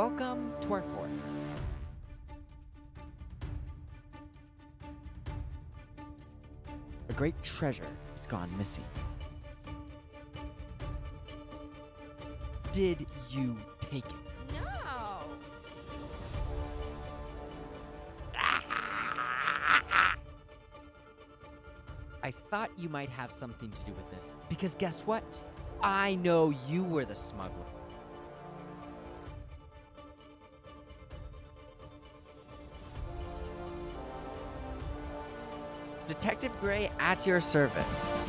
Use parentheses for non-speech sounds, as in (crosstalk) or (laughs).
Welcome to our force. A great treasure has gone missing. Did you take it? No. (laughs) I thought you might have something to do with this. Because guess what? I know you were the smuggler. Detective Gray at your service.